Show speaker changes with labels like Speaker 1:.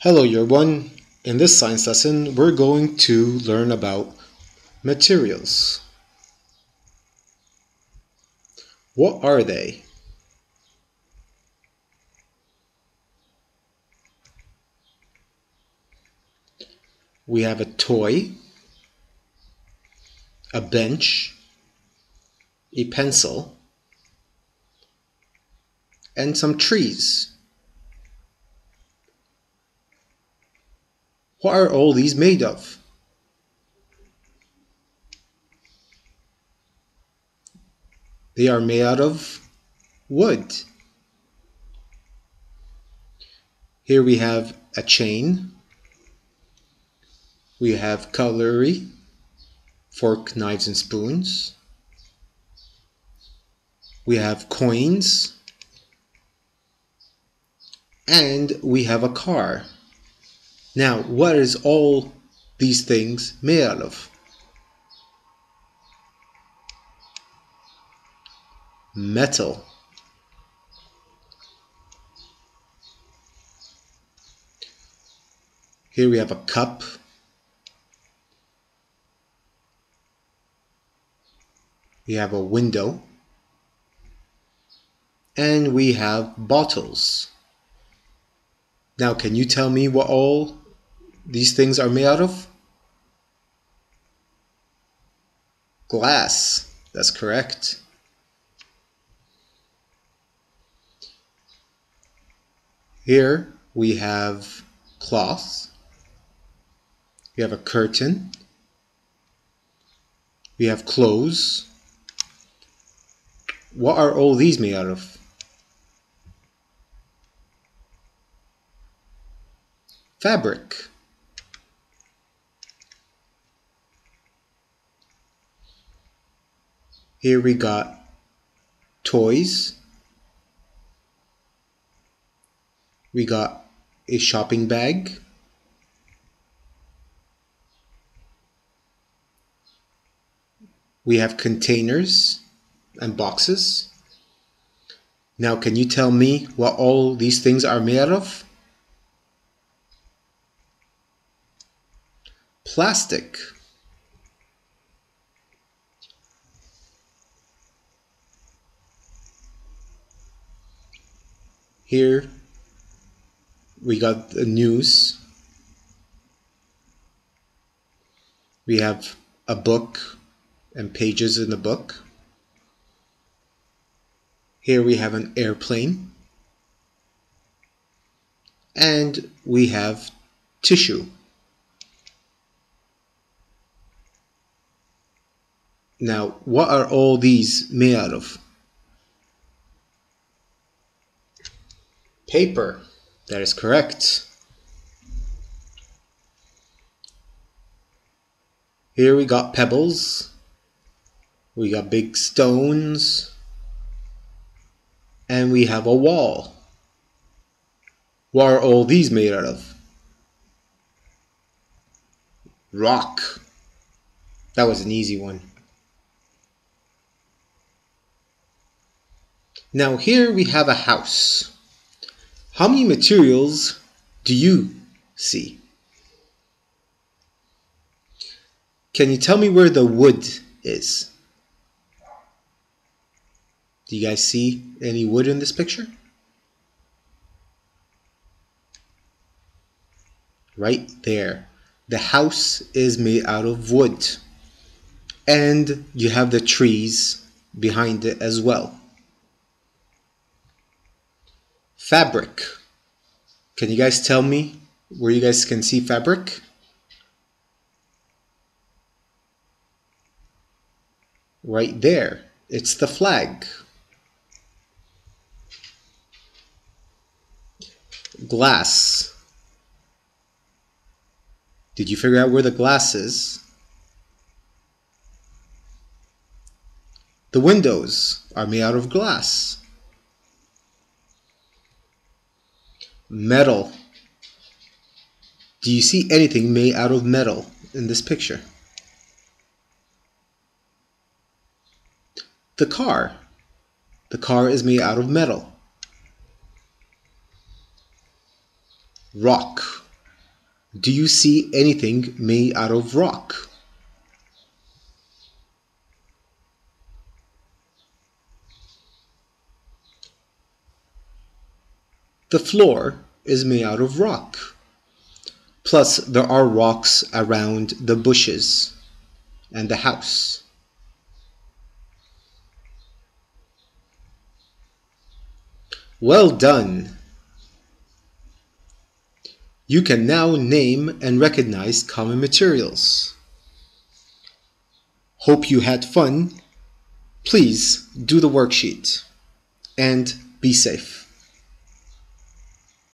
Speaker 1: Hello year one. In this science lesson, we're going to learn about materials. What are they? We have a toy, a bench, a pencil, and some trees. What are all these made of? They are made out of wood. Here we have a chain. We have cutlery, fork, knives, and spoons. We have coins. And we have a car. Now, what is all these things made out of? Metal. Here we have a cup. We have a window. And we have bottles. Now, can you tell me what all these things are made out of? Glass. That's correct. Here we have cloth. We have a curtain. We have clothes. What are all these made out of? Fabric. Here we got toys. We got a shopping bag. We have containers and boxes. Now, can you tell me what all these things are made out of? Plastic. Here we got the news. We have a book and pages in the book. Here we have an airplane. And we have tissue. Now, what are all these made out of? Paper. That is correct. Here we got pebbles. We got big stones. And we have a wall. What are all these made out of? Rock. That was an easy one. Now here we have a house. How many materials do you see? Can you tell me where the wood is? Do you guys see any wood in this picture? Right there. The house is made out of wood. And you have the trees behind it as well. Fabric. Can you guys tell me where you guys can see fabric? Right there. It's the flag. Glass. Did you figure out where the glass is? The windows are made out of glass. Metal. Do you see anything made out of metal in this picture? The car. The car is made out of metal. Rock. Do you see anything made out of rock? The floor is made out of rock. Plus, there are rocks around the bushes and the house. Well done! You can now name and recognize common materials. Hope you had fun. Please do the worksheet and be safe.